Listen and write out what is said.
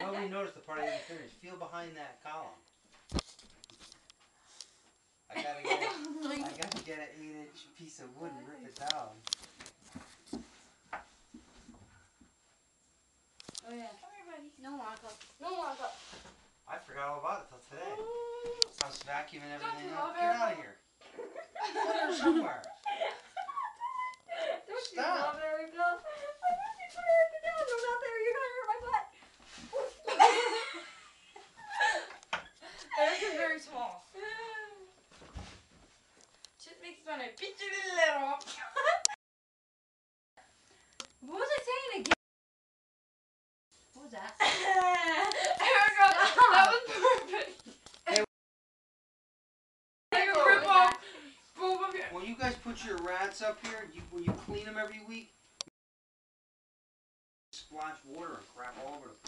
Nobody noticed the part I didn't finish. Feel behind that column. I gotta get I gotta get an eight inch piece of wood and rip it down. Oh yeah. Come here, buddy. No Wonka. No Wonka. I forgot all about it till today. I was vacuuming everything up. Get out of here. Put her somewhere. Don't you Stop. love Erica? I want you to put Erica down. No, not there. You're gonna hurt my butt. Erica's very small. Just makes fun of picture little. what was I saying again? What was that? That was perfect. When you guys put your rats up here, you, when you clean them every week, splash water and crap all over the place.